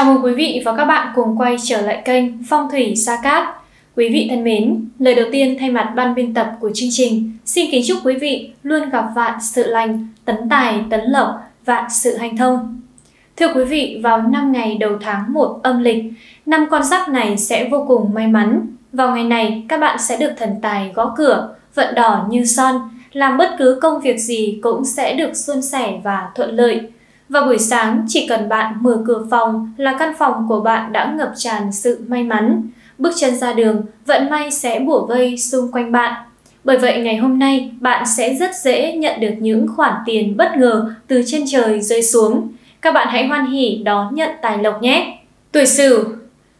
Chào mừng quý vị và các bạn cùng quay trở lại kênh Phong thủy Sa Cát. Quý vị thân mến, lời đầu tiên thay mặt ban biên tập của chương trình, xin kính chúc quý vị luôn gặp vạn sự lành, tấn tài, tấn lộc, vạn sự hành thông. Thưa quý vị, vào năm ngày đầu tháng 1 âm lịch, năm con giáp này sẽ vô cùng may mắn. Vào ngày này, các bạn sẽ được thần tài gõ cửa, vận đỏ như son, làm bất cứ công việc gì cũng sẽ được suôn sẻ và thuận lợi. Vào buổi sáng, chỉ cần bạn mở cửa phòng là căn phòng của bạn đã ngập tràn sự may mắn. Bước chân ra đường, vận may sẽ bủa vây xung quanh bạn. Bởi vậy ngày hôm nay, bạn sẽ rất dễ nhận được những khoản tiền bất ngờ từ trên trời rơi xuống. Các bạn hãy hoan hỉ đón nhận tài lộc nhé! Tuổi Sửu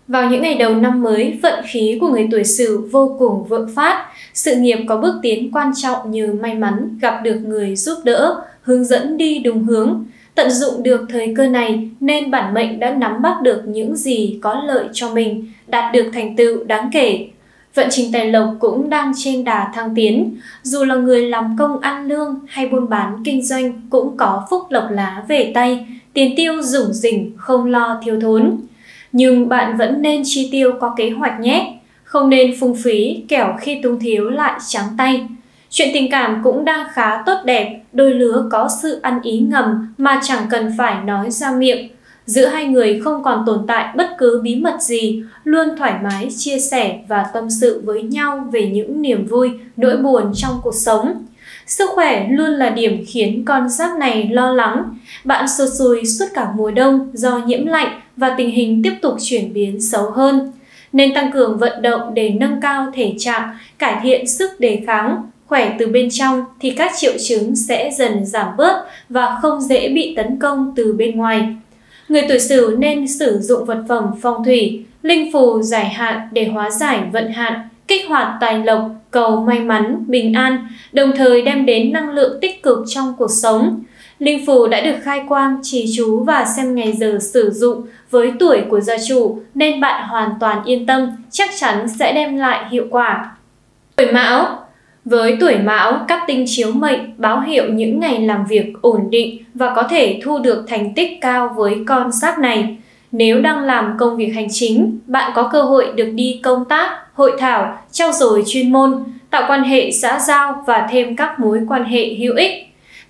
vào những ngày đầu năm mới, vận khí của người tuổi Sửu vô cùng vượng phát. Sự nghiệp có bước tiến quan trọng như may mắn gặp được người giúp đỡ, hướng dẫn đi đúng hướng. Tận dụng được thời cơ này nên bản mệnh đã nắm bắt được những gì có lợi cho mình, đạt được thành tựu đáng kể. Vận trình tài lộc cũng đang trên đà thăng tiến, dù là người làm công ăn lương hay buôn bán kinh doanh cũng có phúc lộc lá về tay, tiền tiêu rủng rỉnh, không lo thiếu thốn. Nhưng bạn vẫn nên chi tiêu có kế hoạch nhé, không nên phung phí kẻo khi tung thiếu lại trắng tay. Chuyện tình cảm cũng đang khá tốt đẹp, đôi lứa có sự ăn ý ngầm mà chẳng cần phải nói ra miệng. Giữa hai người không còn tồn tại bất cứ bí mật gì, luôn thoải mái chia sẻ và tâm sự với nhau về những niềm vui, nỗi buồn trong cuộc sống. Sức khỏe luôn là điểm khiến con giáp này lo lắng. Bạn sụt sùi suốt cả mùa đông do nhiễm lạnh và tình hình tiếp tục chuyển biến xấu hơn. Nên tăng cường vận động để nâng cao thể trạng, cải thiện sức đề kháng, khỏe từ bên trong thì các triệu chứng sẽ dần giảm bớt và không dễ bị tấn công từ bên ngoài. Người tuổi Sửu nên sử dụng vật phẩm phong thủy, linh phù giải hạn để hóa giải vận hạn, kích hoạt tài lộc, cầu may mắn, bình an, đồng thời đem đến năng lượng tích cực trong cuộc sống. Linh phù đã được khai quang, trì chú và xem ngày giờ sử dụng với tuổi của gia chủ nên bạn hoàn toàn yên tâm, chắc chắn sẽ đem lại hiệu quả. Tuổi Mão với tuổi mão, các tinh chiếu mệnh báo hiệu những ngày làm việc ổn định và có thể thu được thành tích cao với con giáp này. Nếu đang làm công việc hành chính, bạn có cơ hội được đi công tác, hội thảo, trao dồi chuyên môn, tạo quan hệ xã giao và thêm các mối quan hệ hữu ích.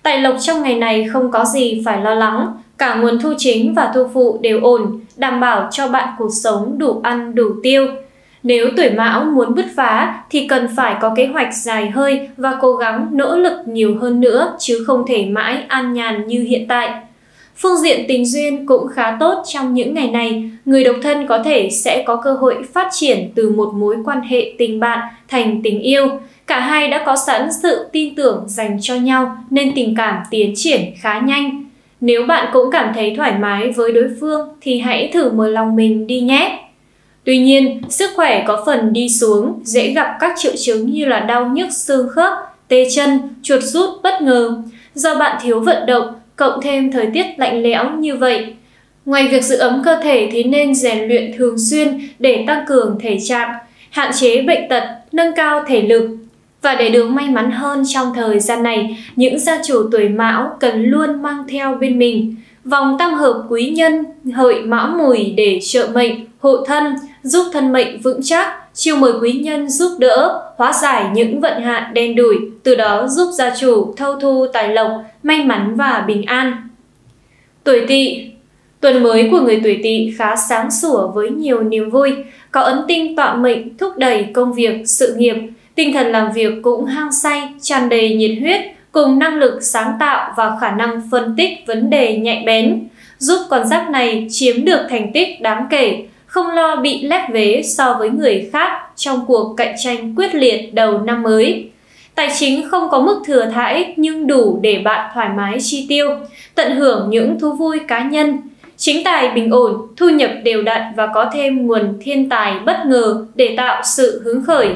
Tài lộc trong ngày này không có gì phải lo lắng, cả nguồn thu chính và thu phụ đều ổn, đảm bảo cho bạn cuộc sống đủ ăn đủ tiêu. Nếu tuổi mão muốn bứt phá thì cần phải có kế hoạch dài hơi và cố gắng nỗ lực nhiều hơn nữa chứ không thể mãi an nhàn như hiện tại. Phương diện tình duyên cũng khá tốt trong những ngày này, người độc thân có thể sẽ có cơ hội phát triển từ một mối quan hệ tình bạn thành tình yêu. Cả hai đã có sẵn sự tin tưởng dành cho nhau nên tình cảm tiến triển khá nhanh. Nếu bạn cũng cảm thấy thoải mái với đối phương thì hãy thử mở lòng mình đi nhé. Tuy nhiên, sức khỏe có phần đi xuống, dễ gặp các triệu chứng như là đau nhức xương khớp, tê chân, chuột rút bất ngờ. Do bạn thiếu vận động, cộng thêm thời tiết lạnh lẽo như vậy. Ngoài việc giữ ấm cơ thể thì nên rèn luyện thường xuyên để tăng cường thể trạng, hạn chế bệnh tật, nâng cao thể lực. Và để được may mắn hơn trong thời gian này, những gia chủ tuổi mão cần luôn mang theo bên mình vòng tam hợp quý nhân hợi mão mùi để trợ mệnh, hộ thân, giúp thân mệnh vững chắc, chiêu mời quý nhân giúp đỡ, hóa giải những vận hạn đen đủi, từ đó giúp gia chủ thâu thu tài lộc, may mắn và bình an. Tuổi Tỵ. Tuần mới của người tuổi Tỵ khá sáng sủa với nhiều niềm vui, có ấn tinh tọa mệnh thúc đẩy công việc, sự nghiệp, tinh thần làm việc cũng hăng say, tràn đầy nhiệt huyết, cùng năng lực sáng tạo và khả năng phân tích vấn đề nhạy bén, giúp con giáp này chiếm được thành tích đáng kể, không lo bị lép vế so với người khác trong cuộc cạnh tranh quyết liệt đầu năm mới. Tài chính không có mức thừa thãi nhưng đủ để bạn thoải mái chi tiêu, tận hưởng những thú vui cá nhân. Chính tài bình ổn, thu nhập đều đặn và có thêm nguồn thiên tài bất ngờ để tạo sự hứng khởi.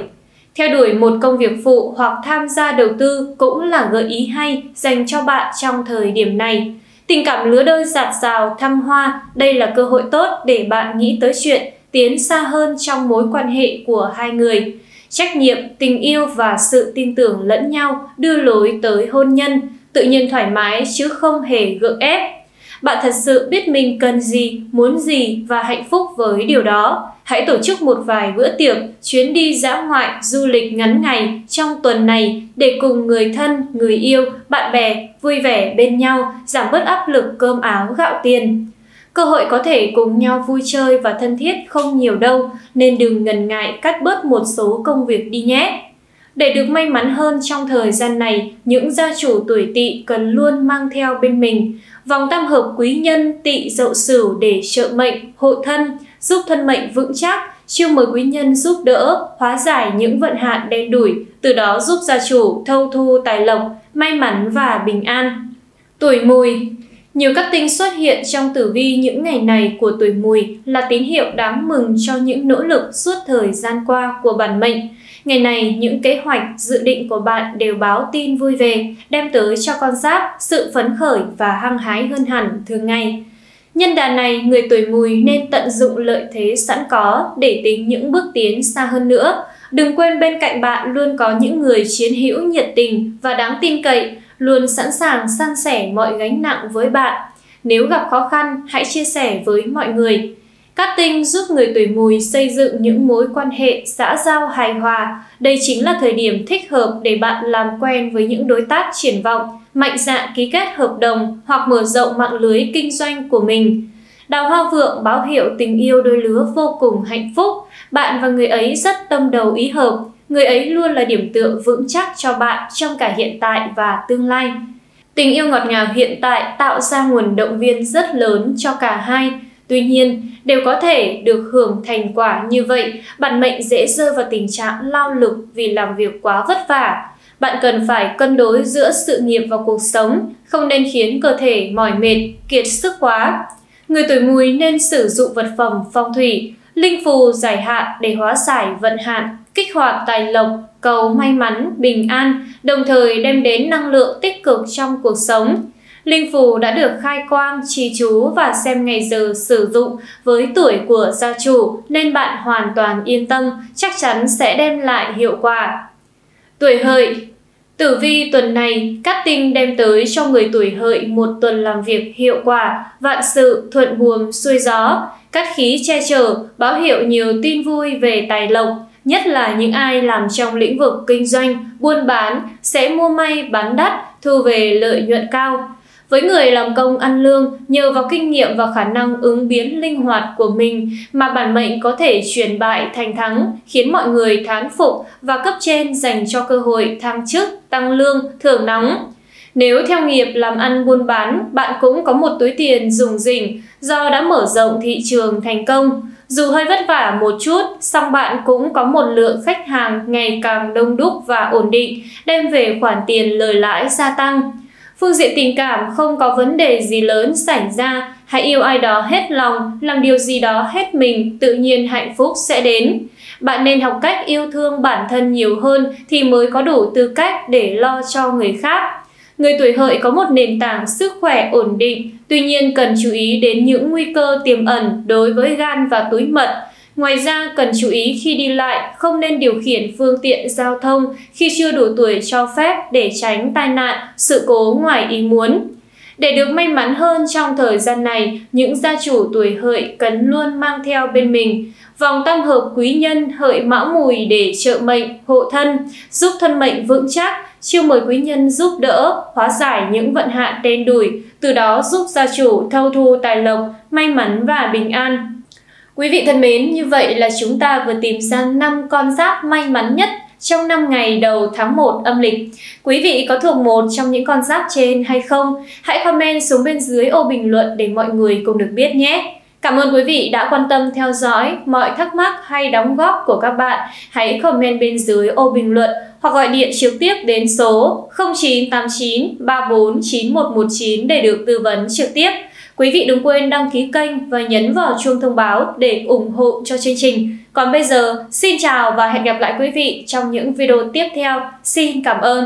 Theo đuổi một công việc phụ hoặc tham gia đầu tư cũng là gợi ý hay dành cho bạn trong thời điểm này. Tình cảm lứa đôi giạt rào, thăm hoa, đây là cơ hội tốt để bạn nghĩ tới chuyện tiến xa hơn trong mối quan hệ của hai người. Trách nhiệm, tình yêu và sự tin tưởng lẫn nhau đưa lối tới hôn nhân, tự nhiên thoải mái chứ không hề gượng ép. Bạn thật sự biết mình cần gì, muốn gì và hạnh phúc với điều đó. Hãy tổ chức một vài bữa tiệc, chuyến đi dã ngoại, du lịch ngắn ngày trong tuần này để cùng người thân, người yêu, bạn bè vui vẻ bên nhau, giảm bớt áp lực cơm áo gạo tiền. Cơ hội có thể cùng nhau vui chơi và thân thiết không nhiều đâu, nên đừng ngần ngại cắt bớt một số công việc đi nhé. Để được may mắn hơn trong thời gian này, những gia chủ tuổi tỵ cần luôn mang theo bên mình vòng tam hợp quý nhân tỵ dậu sửu để trợ mệnh, hộ thân, giúp thân mệnh vững chắc, chiêu mời quý nhân giúp đỡ, hóa giải những vận hạn đen đủi, từ đó giúp gia chủ thâu thu tài lộc, may mắn và bình an. Tuổi mùi nhiều các tinh xuất hiện trong tử vi những ngày này của tuổi mùi là tín hiệu đáng mừng cho những nỗ lực suốt thời gian qua của bản mệnh. Ngày này, những kế hoạch, dự định của bạn đều báo tin vui về, đem tới cho con giáp sự phấn khởi và hăng hái hơn hẳn thường ngày. Nhân đàn này, người tuổi mùi nên tận dụng lợi thế sẵn có để tính những bước tiến xa hơn nữa. Đừng quên bên cạnh bạn luôn có những người chiến hữu nhiệt tình và đáng tin cậy, luôn sẵn sàng san sẻ mọi gánh nặng với bạn. Nếu gặp khó khăn, hãy chia sẻ với mọi người. Cát tinh giúp người tuổi mùi xây dựng những mối quan hệ xã giao hài hòa. Đây chính là thời điểm thích hợp để bạn làm quen với những đối tác triển vọng, mạnh dạn ký kết hợp đồng hoặc mở rộng mạng lưới kinh doanh của mình. Đào hoa vượng báo hiệu tình yêu đôi lứa vô cùng hạnh phúc. Bạn và người ấy rất tâm đầu ý hợp. Người ấy luôn là điểm tựa vững chắc cho bạn trong cả hiện tại và tương lai. Tình yêu ngọt ngào hiện tại tạo ra nguồn động viên rất lớn cho cả hai. Tuy nhiên, đều có thể được hưởng thành quả như vậy, bạn mệnh dễ rơi vào tình trạng lao lực vì làm việc quá vất vả. Bạn cần phải cân đối giữa sự nghiệp và cuộc sống, không nên khiến cơ thể mỏi mệt, kiệt sức quá. Người tuổi mùi nên sử dụng vật phẩm phong thủy, linh phù giải hạn để hóa giải vận hạn, kích hoạt tài lộc, cầu may mắn, bình an, đồng thời đem đến năng lượng tích cực trong cuộc sống. Linh phù đã được khai quang, trì chú và xem ngày giờ sử dụng với tuổi của gia chủ nên bạn hoàn toàn yên tâm, chắc chắn sẽ đem lại hiệu quả. Tuổi hợi Tử vi tuần này, cát tinh đem tới cho người tuổi hợi một tuần làm việc hiệu quả, vạn sự thuận buồm xuôi gió, cát khí che chở, báo hiệu nhiều tin vui về tài lộc, nhất là những ai làm trong lĩnh vực kinh doanh, buôn bán sẽ mua may bán đắt, thu về lợi nhuận cao. Với người làm công ăn lương, nhờ vào kinh nghiệm và khả năng ứng biến linh hoạt của mình mà bản mệnh có thể chuyển bại thành thắng, khiến mọi người thán phục và cấp trên dành cho cơ hội thăng chức, tăng lương, thưởng nóng. Nếu theo nghiệp làm ăn buôn bán, bạn cũng có một túi tiền dùng rỉnh do đã mở rộng thị trường thành công. Dù hơi vất vả một chút, song bạn cũng có một lượng khách hàng ngày càng đông đúc và ổn định, đem về khoản tiền lời lãi gia tăng. Phương diện tình cảm không có vấn đề gì lớn xảy ra, hãy yêu ai đó hết lòng, làm điều gì đó hết mình, tự nhiên hạnh phúc sẽ đến. Bạn nên học cách yêu thương bản thân nhiều hơn thì mới có đủ tư cách để lo cho người khác. Người tuổi hợi có một nền tảng sức khỏe ổn định, tuy nhiên cần chú ý đến những nguy cơ tiềm ẩn đối với gan và túi mật. Ngoài ra, cần chú ý khi đi lại, không nên điều khiển phương tiện giao thông khi chưa đủ tuổi cho phép để tránh tai nạn, sự cố ngoài ý muốn. Để được may mắn hơn trong thời gian này, những gia chủ tuổi hợi cần luôn mang theo bên mình vòng tam hợp quý nhân hợi mão mùi để trợ mệnh, hộ thân, giúp thân mệnh vững chắc, chiêu mời quý nhân giúp đỡ, hóa giải những vận hạn đen đủi, từ đó giúp gia chủ thâu thu tài lộc, may mắn và bình an. Quý vị thân mến, như vậy là chúng ta vừa tìm ra 5 con giáp may mắn nhất trong 5 ngày đầu tháng 1 âm lịch. Quý vị có thuộc một trong những con giáp trên hay không? Hãy comment xuống bên dưới ô bình luận để mọi người cùng được biết nhé. Cảm ơn quý vị đã quan tâm theo dõi. Mọi thắc mắc hay đóng góp của các bạn hãy comment bên dưới ô bình luận hoặc gọi điện trực tiếp đến số 0989 34 9119 để được tư vấn trực tiếp. Quý vị đừng quên đăng ký kênh và nhấn vào chuông thông báo để ủng hộ cho chương trình. Còn bây giờ, xin chào và hẹn gặp lại quý vị trong những video tiếp theo. Xin cảm ơn.